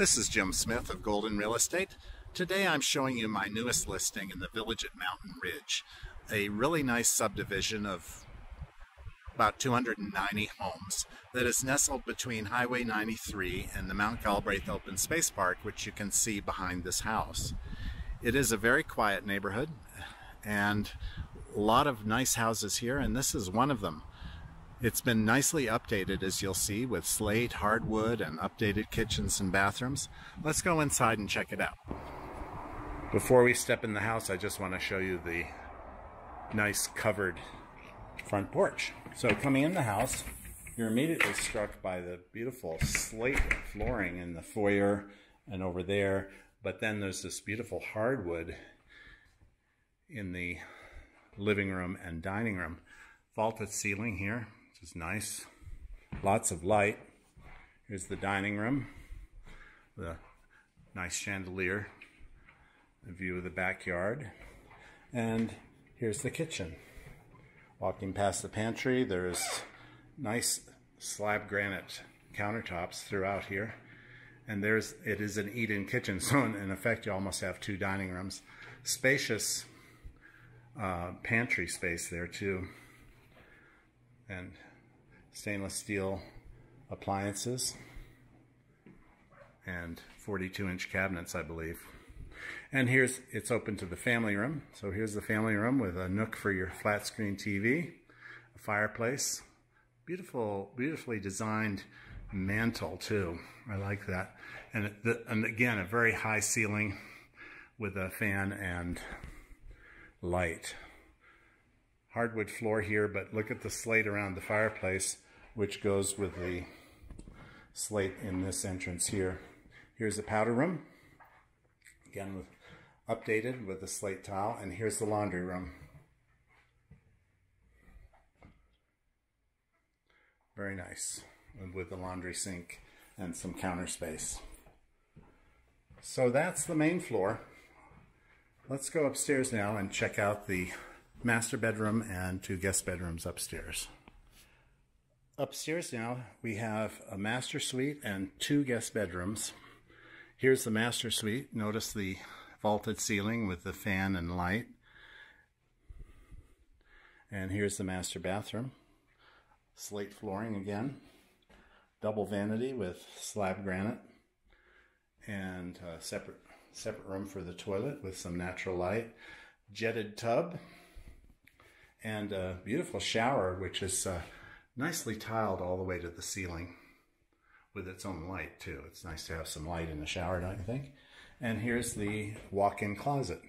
This is Jim Smith of Golden Real Estate. Today I'm showing you my newest listing in the village at Mountain Ridge, a really nice subdivision of about 290 homes that is nestled between Highway 93 and the Mount Galbraith Open Space Park, which you can see behind this house. It is a very quiet neighborhood and a lot of nice houses here, and this is one of them. It's been nicely updated, as you'll see, with slate, hardwood, and updated kitchens and bathrooms. Let's go inside and check it out. Before we step in the house, I just want to show you the nice covered front porch. So coming in the house, you're immediately struck by the beautiful slate flooring in the foyer and over there. But then there's this beautiful hardwood in the living room and dining room. Vaulted ceiling here, which is nice. Lots of light. Here's the dining room. The nice chandelier. A view of the backyard. And here's the kitchen. Walking past the pantry, there's nice slab granite countertops throughout here. And there's it is an eat-in kitchen, so in, in, effect you almost have two dining rooms. Spacious uh, pantry space there too. And stainless steel appliances and 42 inch cabinets, I believe. And here's, it's open to the family room. So here's the family room with a nook for your flat screen TV, a fireplace, beautiful, beautifully designed mantel too. I like that. And, the, and again, a very high ceiling with a fan and light hardwood floor here, but look at the slate around the fireplace, which goes with the slate in this entrance here. Here's the powder room, again with, updated with the slate tile, and here's the laundry room. Very nice, with the laundry sink and some counter space. So that's the main floor. Let's go upstairs now and check out the master bedroom and two guest bedrooms upstairs. Upstairs now, we have a master suite and two guest bedrooms. Here's the master suite. Notice the vaulted ceiling with the fan and light. And here's the master bathroom. Slate flooring again. Double vanity with slab granite. And a separate, separate room for the toilet with some natural light. Jetted tub and a beautiful shower, which is uh, nicely tiled all the way to the ceiling with its own light too. It's nice to have some light in the shower, don't you think? And here's the walk-in closet.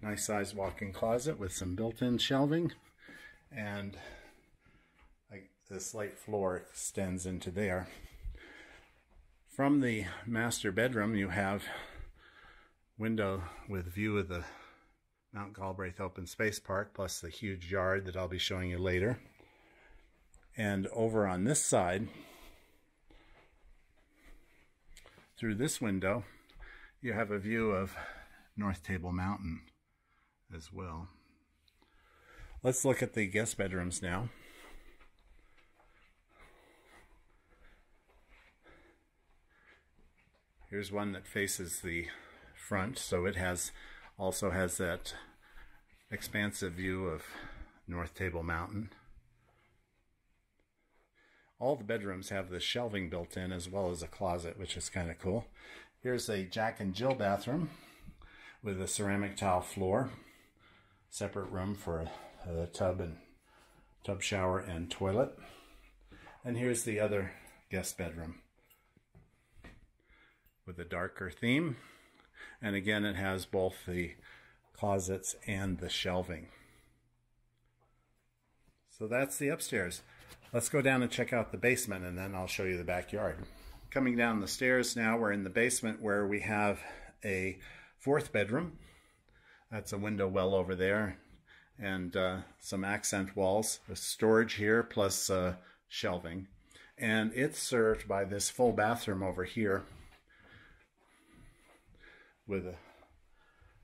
Nice sized walk-in closet with some built-in shelving and the slate floor extends into there. From the master bedroom you have window with view of the Mount Galbraith Open Space Park, plus the huge yard that I'll be showing you later. And over on this side, through this window, you have a view of North Table Mountain as well. Let's look at the guest bedrooms now. Here's one that faces the front, so it has also has that expansive view of North Table Mountain. All the bedrooms have the shelving built in as well as a closet, which is kind of cool. Here's a Jack and Jill bathroom with a ceramic tile floor. Separate room for a, a tub and tub shower and toilet. And here's the other guest bedroom with a darker theme. And again, it has both the closets and the shelving. So that's the upstairs. Let's go down and check out the basement and then I'll show you the backyard. Coming down the stairs now, we're in the basement where we have a fourth bedroom. That's a window well over there and uh, some accent walls, a storage here plus uh, shelving. And it's served by this full bathroom over here with a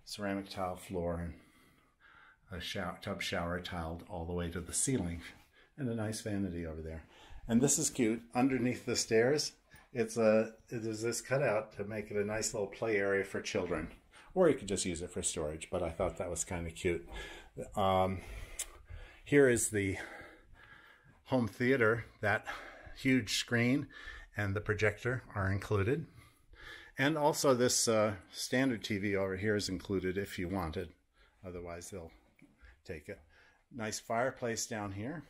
ceramic tile floor and a shower, tub shower tiled all the way to the ceiling and a nice vanity over there. And this is cute. Underneath the stairs it's a there's this cutout to make it a nice little play area for children, or you could just use it for storage. But I thought that was kind of cute. Um, here is the home theater. That huge screen and the projector are included. And also this uh, standard TV over here is included if you want it. Otherwise, they'll take it. Nice fireplace down here.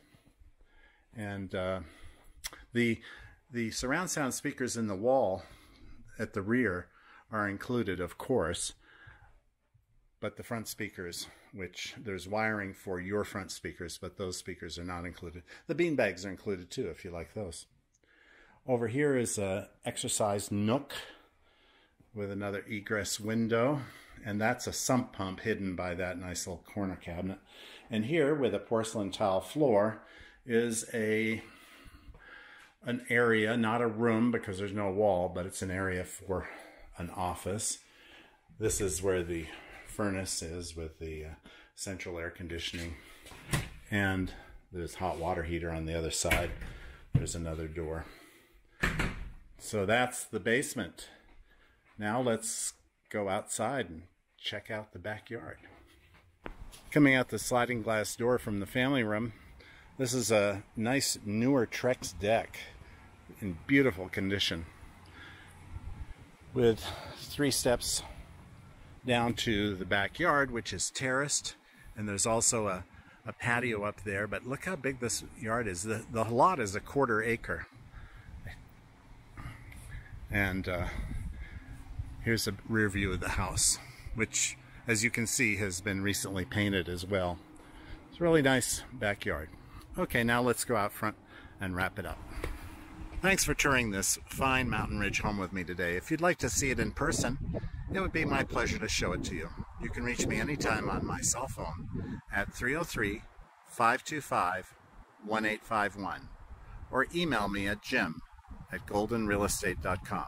And uh, the, the surround sound speakers in the wall at the rear are included, of course. But the front speakers, which there's wiring for your front speakers, but those speakers are not included. The bean bags are included too, if you like those. Over here is a exercise nook with another egress window. And that's a sump pump hidden by that nice little corner cabinet. And here with a porcelain tile floor is a an area, not a room because there's no wall, but it's an area for an office. This is where the furnace is with the uh, central air conditioning. And there's hot water heater on the other side. There's another door. So that's the basement. Now let's go outside and check out the backyard. Coming out the sliding glass door from the family room, this is a nice newer Trex deck in beautiful condition with three steps down to the backyard, which is terraced, and there's also a, a patio up there, but look how big this yard is. The, the lot is a quarter acre. And uh, Here's a rear view of the house, which, as you can see, has been recently painted as well. It's a really nice backyard. Okay, now let's go out front and wrap it up. Thanks for touring this fine Mountain Ridge home with me today. If you'd like to see it in person, it would be my pleasure to show it to you. You can reach me anytime on my cell phone at 303 525 1851 or email me at jim at goldenrealestate.com.